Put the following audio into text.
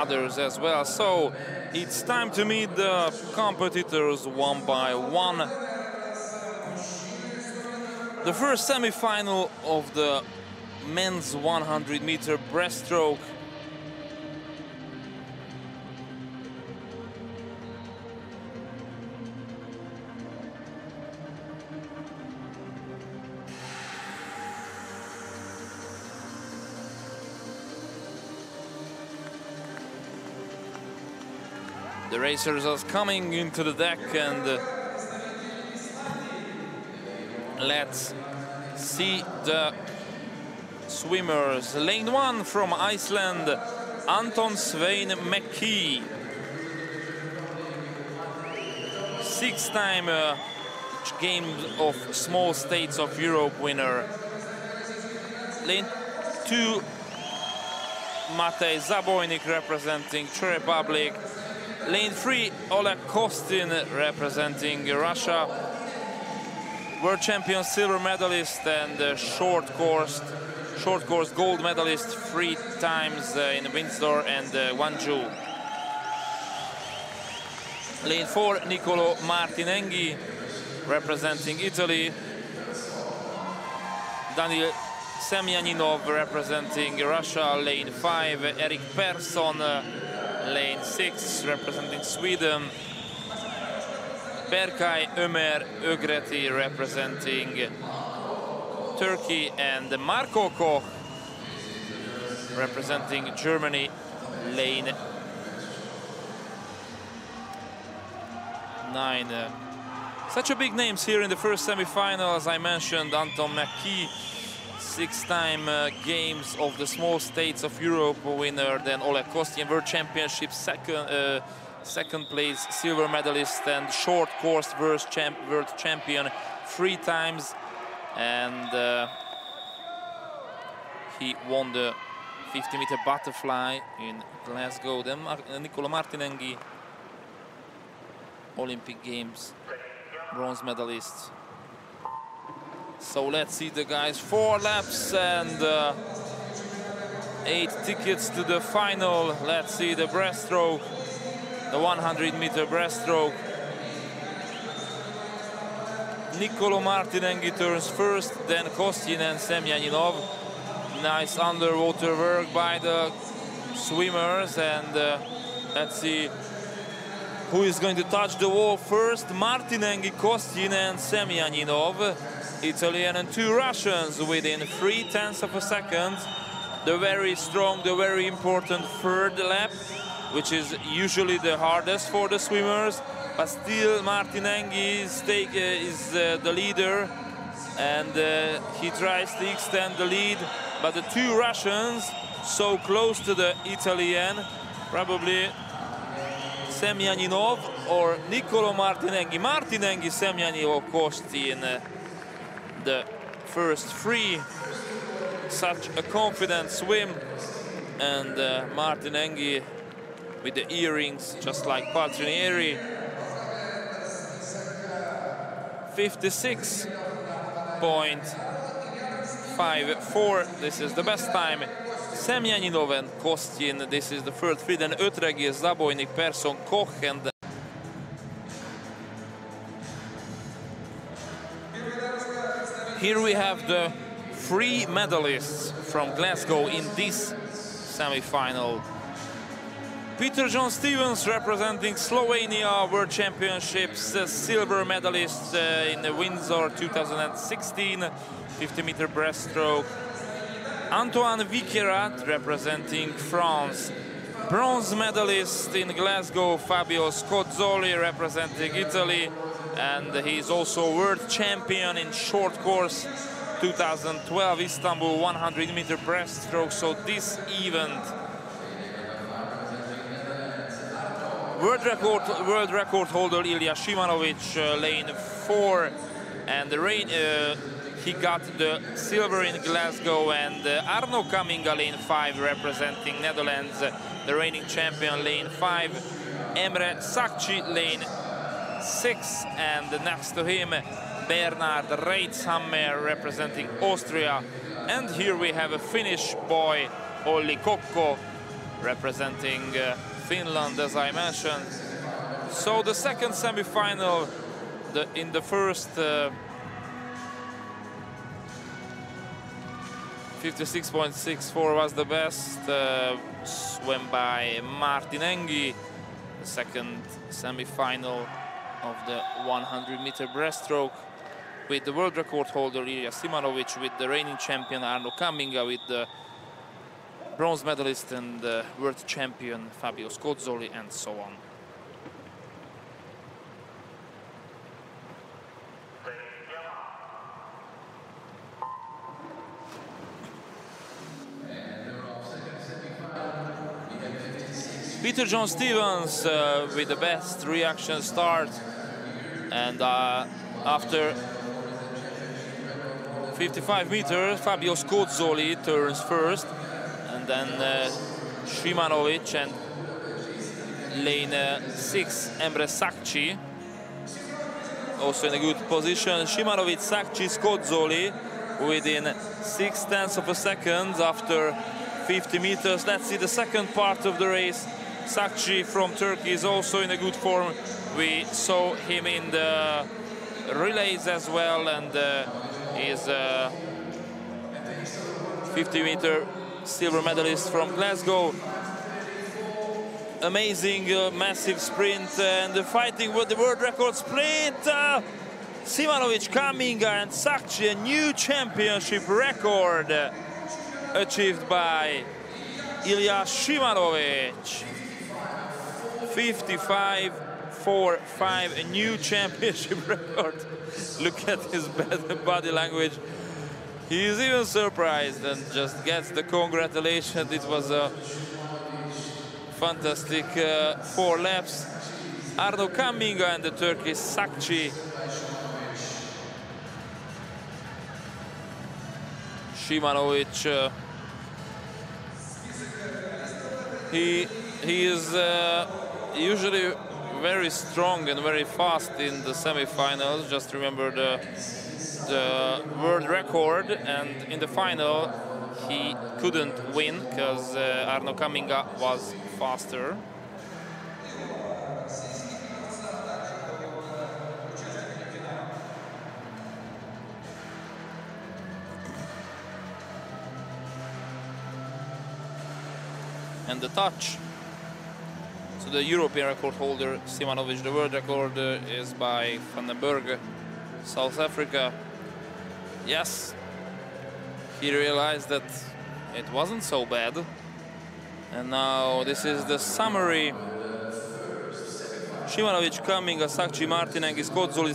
others as well. So it's time to meet the competitors one by one. The first semi-final of the men's 100 meter breaststroke The racers are coming into the deck and uh, let's see the swimmers. Lane one from Iceland, Anton Sveinn McKee. Six-time uh, game of small states of Europe winner. Lane two, Matej Zabojnik representing Czech Republic. Lane 3, Oleg Kostin representing Russia. World champion silver medalist and uh, short course short course gold medalist three times uh, in Windsor and uh, Gwangju. Lane 4, Nicolo Martinenghi representing Italy. Daniel Semyaninov representing Russia. Lane 5, Erik Persson uh, lane 6 representing Sweden. Berkay Ömer Ögreti representing Turkey and Marco Koch representing Germany, lane 9. Uh, such a big names here in the first semi-final, as I mentioned, Anton McKee six-time uh, games of the small states of Europe winner, then Oleg Kostin, World Championship second, uh, second place silver medalist and short course world, champ world champion three times. And uh, he won the 50 meter butterfly in Glasgow. Then Mar Nicola Martinenghi, Olympic Games bronze medalist. So let's see the guys. Four laps and uh, eight tickets to the final. Let's see the breaststroke, the 100 meter breaststroke. Nicolo Martinenghi turns first, then Kostin and Semyaninov. Nice underwater work by the swimmers and uh, let's see who is going to touch the wall first. Martinenghi, Kostin and Semyaninov. Italian and two Russians within three tenths of a second. The very strong, the very important third lap, which is usually the hardest for the swimmers. But still, Martinenghi is, take, uh, is uh, the leader, and uh, he tries to extend the lead. But the two Russians, so close to the Italian, probably Semyaninov or Nicolo Martinenghi. Martinenghi, Semyaninov, Kostin the first free. Such a confident swim. And uh, Martinenghi with the earrings, just like Paltrinieri. 56.54. This is the best time. Semyaninov and Kostin, this is the third three. Then Ötregi, Zabojnik, Persson, Koch and Here we have the three medalists from Glasgow in this semi-final. Peter John Stevens representing Slovenia World Championships, uh, silver medalist uh, in the Windsor 2016 50-meter breaststroke. Antoine Viquerat representing France, bronze medalist in Glasgow, Fabio Scozzoli representing Italy, and he's also world champion in short course 2012 Istanbul 100 meter breaststroke. So this event world record world record holder Ilya Shymanovich uh, lane 4 and the rain uh, he got the silver in Glasgow. And uh, Arno Kamminga lane 5 representing Netherlands. The reigning champion lane 5 Emre Sakci lane six, and next to him, Bernhard Reitshammer representing Austria. And here we have a Finnish boy, Olli Kokko, representing uh, Finland, as I mentioned. So the second semi-final the, in the first uh, 56.64 was the best, uh, swam by Martinenghi, the second semi-final of the 100 meter breaststroke with the world record holder Ilya Shymanovich, with the reigning champion Arno Kamminga, with the bronze medalist and world champion Fabio Scozzoli, and so on. Peter John Stevens uh, with the best reaction start. And uh, after 55 meters Fabio Scozzoli turns first. And then uh, and lane uh, 6 Emre Sakci. Also in a good position Shymanovich, Sakci, Scozzoli within 6 tenths of a second. After 50 meters let's see the second part of the race Sakci from Turkey is also in a good form. We saw him in the relays as well and uh, is a 50 meter silver medalist from Glasgow. Amazing, uh, massive sprint and fighting with the world record sprint. Uh, Shymanovich coming and Sakci, a new championship record achieved by Ilya Shymanovich. 55 4 5 a new championship record. Look at his body language. He's even surprised and just gets the congratulations. It was a fantastic uh, four laps. Arno Kamminga and the Turkish Sakci. Shymanovich uh, he he is uh, usually very strong and very fast in the semi-finals. Just remember the, the world record, and in the final he couldn't win because uh, Arno Kamminga was faster. And the touch the European record holder, Shymanovich, the world record uh, is by Van der Burgh, South Africa. Yes, he realized that it wasn't so bad. And now this is the summary. Shymanovich coming, Sakci, Martin and Scozzoli